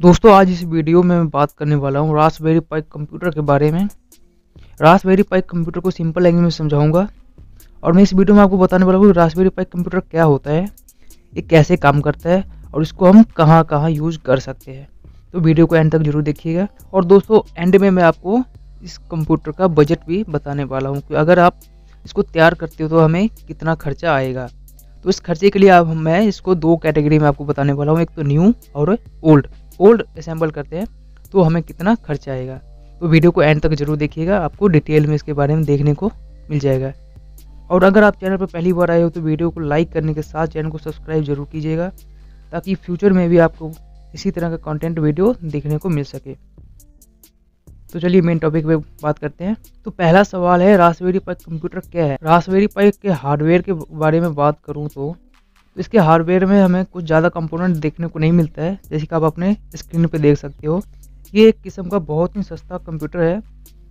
दोस्तों, आज इस वीडियो में मैं बात करने वाला हूँ रासबेरी पाई कंप्यूटर के बारे में। रासबेरी पाई कंप्यूटर को सिंपल लैंग्वेज में समझाऊँगा और मैं इस वीडियो में आपको बताने वाला हूँ रासबेरी पाई कंप्यूटर क्या होता है, ये कैसे काम करता है और इसको हम कहाँ कहाँ यूज़ कर सकते हैं। तो वीडियो को एंड तक ज़रूर देखिएगा। और दोस्तों एंड में मैं आपको इस कंप्यूटर का बजट भी बताने वाला हूँ कि अगर आप इसको तैयार करते हो तो हमें कितना खर्चा आएगा। तो इस खर्चे के लिए अब मैं इसको दो कैटेगरी में आपको बताने वाला हूँ, एक तो न्यू और ओल्ड ओल्ड असेंबल करते हैं तो हमें कितना खर्चा आएगा। तो वीडियो को एंड तक ज़रूर देखिएगा, आपको डिटेल में इसके बारे में देखने को मिल जाएगा। और अगर आप चैनल पर पहली बार आए हो तो वीडियो को लाइक करने के साथ चैनल को सब्सक्राइब ज़रूर कीजिएगा, ताकि फ्यूचर में भी आपको इसी तरह का कंटेंट वीडियो देखने को मिल सके। तो चलिए मेन टॉपिक पे बात करते हैं। तो पहला सवाल है, रासबेरी पाई कंप्यूटर क्या है? रासबेरी पाई के हार्डवेयर के बारे में बात करूँ तो इसके हार्डवेयर में हमें कुछ ज़्यादा कंपोनेंट देखने को नहीं मिलता है, जैसे कि आप अपने स्क्रीन पे देख सकते हो। ये एक किस्म का बहुत ही सस्ता कंप्यूटर है,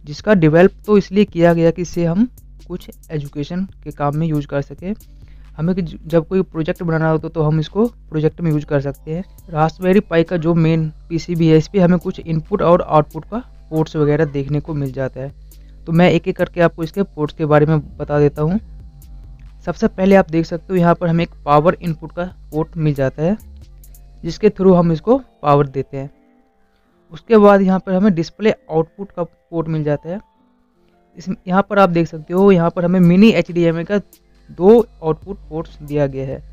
जिसका डिवेल्प तो इसलिए किया गया कि इसे हम कुछ एजुकेशन के काम में यूज़ कर सकें। हमें कि जब कोई प्रोजेक्ट बनाना होता तो हम इसको प्रोजेक्ट में यूज़ कर सकते हैं। रासबेरी पाई का जो मेन पीसीबी है, इस पर हमें कुछ इनपुट और आउटपुट का पोर्ट्स वगैरह देखने को मिल जाता है। तो मैं एक एक करके आपको इसके पोर्ट्स के बारे में बता देता हूँ। सबसे पहले आप देख सकते हो यहाँ पर हमें एक पावर इनपुट का पोर्ट मिल जाता है, जिसके थ्रू हम इसको पावर देते हैं। उसके बाद यहाँ पर हमें डिस्प्ले आउटपुट का पोर्ट मिल जाता है। इस, यहाँ पर आप देख सकते हो, यहाँ पर हमें मिनी एचडीएमए का दो आउटपुट पोर्ट्स दिया गया है।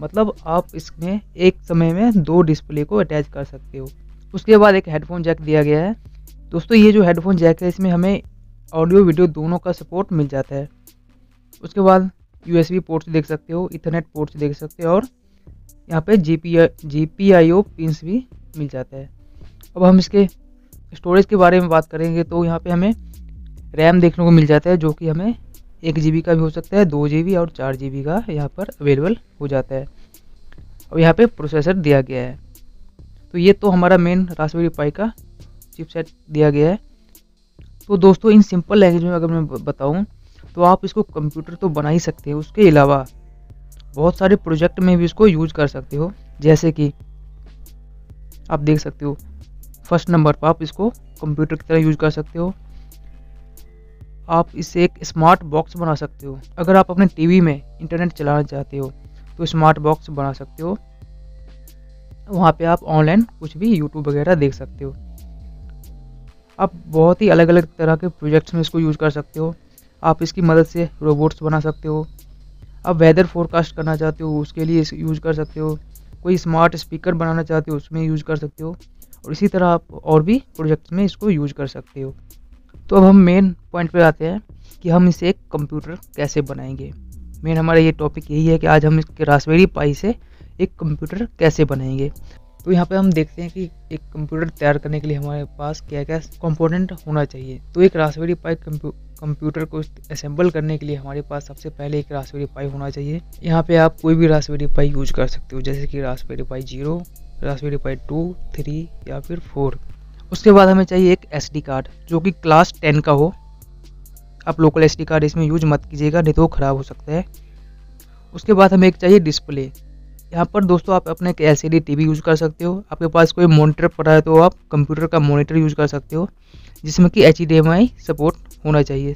मतलब आप इसमें एक समय में दो डिस्प्ले को अटैच कर सकते हो। उसके बाद एक हेडफोन जैक दिया गया है। दोस्तों, ये जो हेडफोन जैक है, इसमें हमें ऑडियो वीडियो दोनों का सपोर्ट मिल जाता है। उसके बाद यूएसबी पोर्ट्स देख सकते हो इथरनेट पोर्ट्स देख सकते हो और यहाँ पे G P G P I O pins भी मिल जाता है। अब हम इसके स्टोरेज के बारे में बात करेंगे तो यहाँ पे हमें रैम देखने को मिल जाता है जो कि हमें एक जी का भी हो सकता है, दो जी और चार जी का यहाँ पर अवेलेबल हो जाता है। और यहाँ पे प्रोसेसर दिया गया है। तो ये तो हमारा मेन रासबेरी पाई का चिपसेट दिया गया है। तो दोस्तों, इन सिंपल लैंग्वेज में अगर मैं बताऊँ तो आप इसको कंप्यूटर तो बना ही सकते हो। उसके अलावा बहुत सारे प्रोजेक्ट में भी इसको यूज़ कर सकते हो। जैसे कि आप देख सकते हो फ़र्स्ट नंबर पर आप इसको कंप्यूटर की तरह यूज़ कर सकते हो। आप इससे एक स्मार्ट बॉक्स बना सकते हो। अगर आप अपने टीवी में इंटरनेट चलाना चाहते हो तो स्मार्ट बॉक्स बना सकते हो। वहाँ पे आप ऑनलाइन कुछ भी यूट्यूब वगैरह देख सकते हो। आप बहुत ही अलग अलग तरह के प्रोजेक्ट्स में इसको यूज़ कर सकते हो। आप इसकी मदद से रोबोट्स बना सकते हो। आप वेदर फोरकास्ट करना चाहते हो, उसके लिए यूज़ कर सकते हो। कोई स्मार्ट स्पीकर बनाना चाहते हो, उसमें यूज़ कर सकते हो। और इसी तरह आप और भी प्रोजेक्ट्स में इसको यूज़ कर सकते हो। तो अब हम मेन पॉइंट पे आते हैं कि हम इसे एक कंप्यूटर कैसे बनाएँगे। मेन हमारा ये टॉपिक यही है कि आज हम इसके रासबेरी पाई से एक कंप्यूटर कैसे बनाएँगे। तो यहाँ पे हम देखते हैं कि एक कंप्यूटर तैयार करने के लिए हमारे पास क्या क्या कंपोनेंट होना चाहिए। तो एक रासबेरी पाई कंप्यूटर को असेंबल करने के लिए हमारे पास सबसे पहले एक रासबेरी पाई होना चाहिए। यहाँ पे आप कोई भी रासबेरी पाई यूज़ कर सकते हो, जैसे कि raspberry pi zero raspberry pi two three या फिर फोर उसके बाद हमें चाहिए एक एसडी कार्ड जो कि क्लास टेन का हो। आप लोकल एसडी कार्ड इसमें यूज़ मत कीजिएगा, नहीं तो ख़राब हो सकता है। उसके बाद हमें एक चाहिए डिस्प्ले यहाँ पर दोस्तों आप अपने एक एल सी यूज़ कर सकते हो। आपके पास कोई मॉनिटर पड़ा है तो आप कंप्यूटर का मॉनिटर यूज़ कर सकते हो, जिसमें कि एच सपोर्ट होना चाहिए।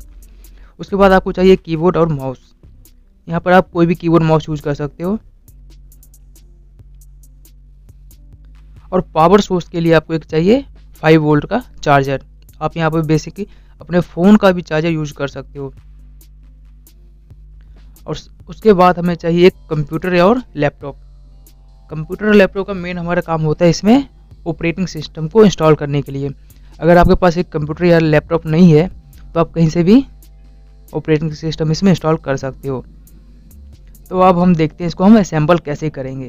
उसके बाद आपको चाहिए कीबोर्ड और माउस यहाँ पर आप कोई भी कीबोर्ड माउस यूज़ कर सकते हो। और पावर सोर्स के लिए आपको एक चाहिए फाइव वोल्ट का चार्जर आप यहाँ पर बेसिकली अपने फ़ोन का भी चार्जर यूज़ कर सकते हो। और उसके बाद हमें चाहिए एक कंप्यूटर और लैपटॉप कंप्यूटर और लैपटॉप का मेन हमारा काम होता है इसमें ऑपरेटिंग सिस्टम को इंस्टॉल करने के लिए। अगर आपके पास एक कंप्यूटर या लैपटॉप नहीं है तो आप कहीं से भी ऑपरेटिंग सिस्टम इसमें इंस्टॉल कर सकते हो। तो अब हम देखते हैं इसको हम असेंबल कैसे करेंगे।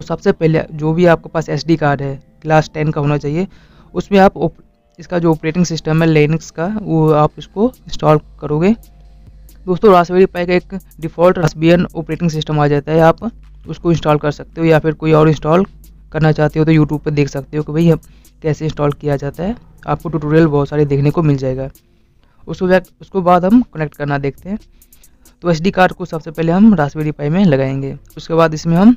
तो सबसे पहले जो भी आपके पास एसडी कार्ड है क्लास टेन का होना चाहिए, उसमें आप इसका जो ऑपरेटिंग सिस्टम है लेनिक्स का, वो आप इसको इंस्टॉल करोगे। दोस्तों रासबेरी पाई का एक डिफ़ॉल्ट रासबियन ऑपरेटिंग सिस्टम आ जाता है, आप उसको इंस्टॉल कर सकते हो या फिर कोई और इंस्टॉल करना चाहते हो तो यूट्यूब पर देख सकते हो कि भाई कैसे इंस्टॉल किया जाता है। आपको ट्यूटोरियल बहुत सारे देखने को मिल जाएगा। उसको उसको बाद हम कनेक्ट करना देखते हैं। तो एस कार्ड को सबसे पहले हम रासबेरी पाई में लगाएँगे। उसके बाद इसमें हम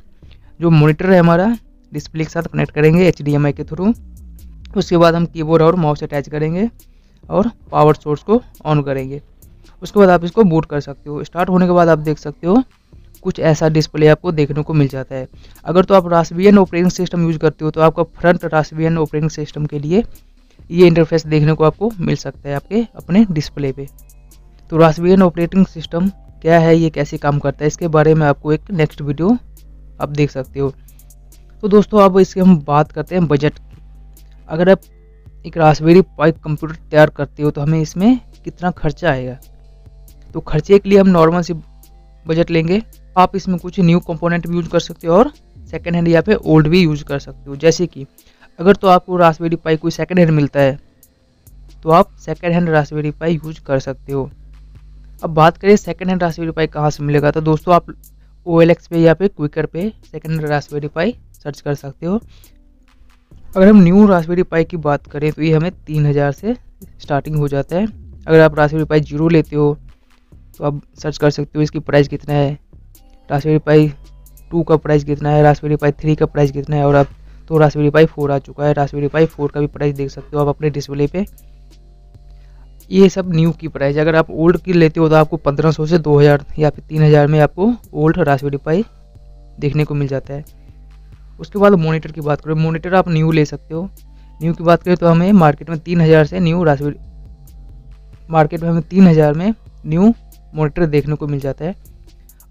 जो मोनीटर है हमारा डिस्प्ले के साथ कनेक्ट करेंगे HDMI के थ्रू उसके बाद हम कीबोर्ड और माउस अटैच करेंगे और पावर सोर्स को ऑन करेंगे। उसके बाद आप इसको बूट कर सकते हो। स्टार्ट होने के बाद आप देख सकते हो कुछ ऐसा डिस्प्ले आपको देखने को मिल जाता है। अगर तो आप रासबियन ऑपरेटिंग सिस्टम यूज़ करते हो तो आपका फ्रंट रासबियन ऑपरेटिंग सिस्टम के लिए ये इंटरफेस देखने को आपको मिल सकता है आपके अपने डिस्प्ले पे। तो रासबियन ऑपरेटिंग सिस्टम क्या है, ये कैसे काम करता है, इसके बारे में आपको एक नेक्स्ट वीडियो आप देख सकते हो। तो दोस्तों, अब इसकी हम बात करते हैं बजट अगर आप एक रासबेरी पाई कंप्यूटर तैयार करते हो तो हमें इसमें कितना खर्चा आएगा? तो खर्चे के लिए हम नॉर्मल सी बजट लेंगे। आप इसमें कुछ न्यू कंपोनेंट भी यूज़ कर सकते हो और सेकेंड हैंड या फिर ओल्ड भी यूज़ कर सकते हो। जैसे कि, अगर तो आपको रासबेरी पाई कोई सेकेंड हैंड मिलता है तो आप second hand raspberry pi use कर सकते हो। अब बात करें सेकेंड हैंड रासबेरी पाई कहाँ से मिलेगा तो दोस्तों आप ओ एल एक्स पे या फिर क्विकर पे second hand raspberry pi search कर सकते हो। अगर हम न्यू रासबेरी पाई की बात करें तो ये हमें तीन हज़ार से स्टार्टिंग हो जाता है। अगर आप रासबेरी पाई ज़ीरो लेते हो तो आप सर्च कर सकते हो इसकी प्राइस कितना है। रासबेरी पाई टू का प्राइस कितना है? रासबेरी पाई थ्री का प्राइस कितना है? और अब तो रासबेरी पाई फोर आ चुका है। रासबेरी पाई फोर का भी प्राइस देख सकते हो आप अपने डिस्प्ले पे। ये सब न्यू की प्राइस अगर आप ओल्ड की लेते हो तो आपको 1500 से 2000 या फिर 3000 में आपको ओल्ड रासबेरी पाई देखने को मिल जाता है। उसके बाद मोनीटर की बात करें। मोनीटर आप न्यू ले सकते हो। न्यू की बात करें तो हमें मार्केट में तीन हज़ार से न्यू रासबेरी मार्केट में हमें तीन हज़ार में न्यू मोनीटर देखने को मिल जाता है।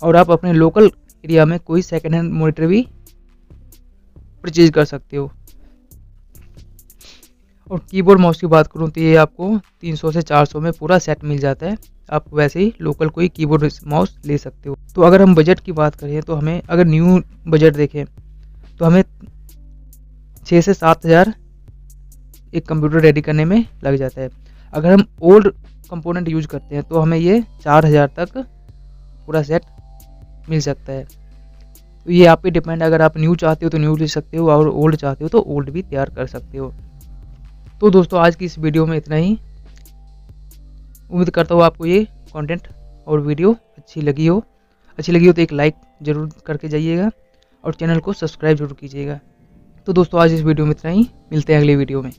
और आप अपने लोकल एरिया में कोई सेकेंड हैंड मोनीटर भी परचेज कर सकते हो। और कीबोर्ड माउस की बात करूँ तो ये आपको 300 से 400 में पूरा सेट मिल जाता है। आप वैसे ही लोकल कोई कीबोर्ड माउस ले सकते हो। तो अगर हम बजट की बात करें तो हमें अगर न्यू बजट देखें तो हमें छः से सात हज़ार एक कंप्यूटर रेडी करने में लग जाता है। अगर हम ओल्ड कंपोनेंट यूज़ करते हैं तो हमें ये चार हज़ार तक पूरा सेट मिल सकता है। तो ये आप पे डिपेंड अगर आप न्यू चाहते हो तो न्यू ले सकते हो और ओल्ड चाहते हो तो ओल्ड भी तैयार कर सकते हो। तो दोस्तों, आज की इस वीडियो में इतना ही। उम्मीद करता हूँ आपको ये कंटेंट और वीडियो अच्छी लगी हो। अच्छी लगी हो तो एक लाइक ज़रूर करके जाइएगा और चैनल को सब्सक्राइब ज़रूर कीजिएगा। तो दोस्तों, आज इस वीडियो में इतना ही। मिलते हैं अगले वीडियो में।